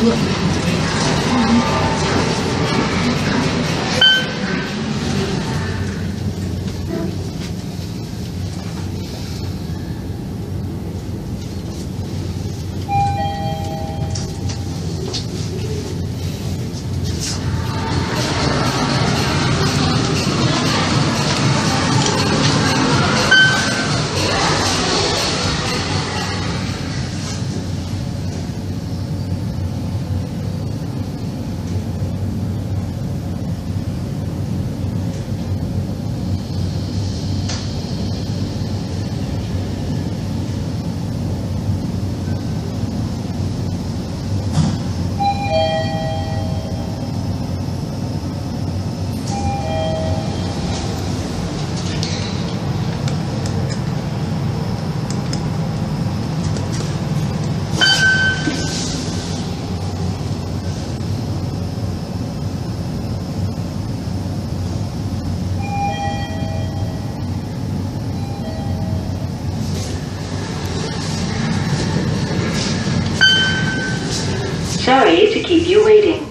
Look. Sorry to keep you waiting.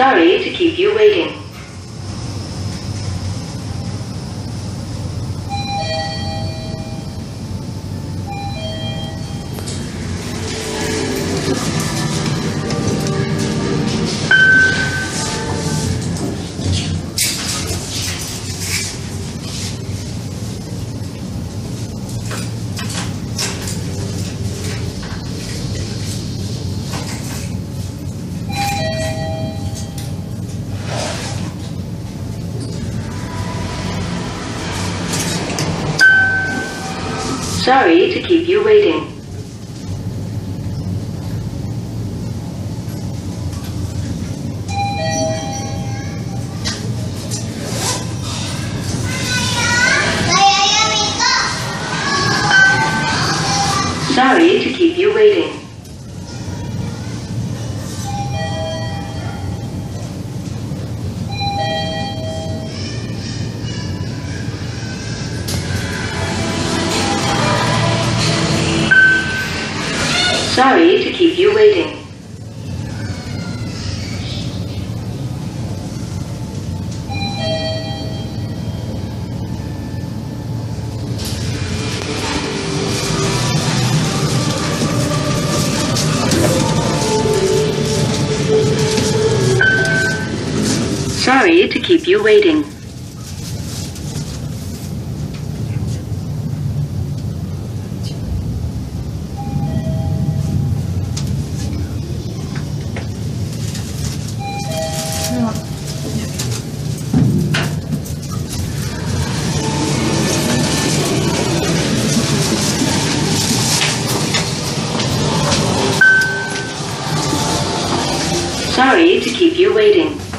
Sorry to keep you waiting. Sorry to keep you waiting. Sorry to keep you waiting. Sorry to keep you waiting. Sorry to keep you waiting. Sorry to keep you waiting.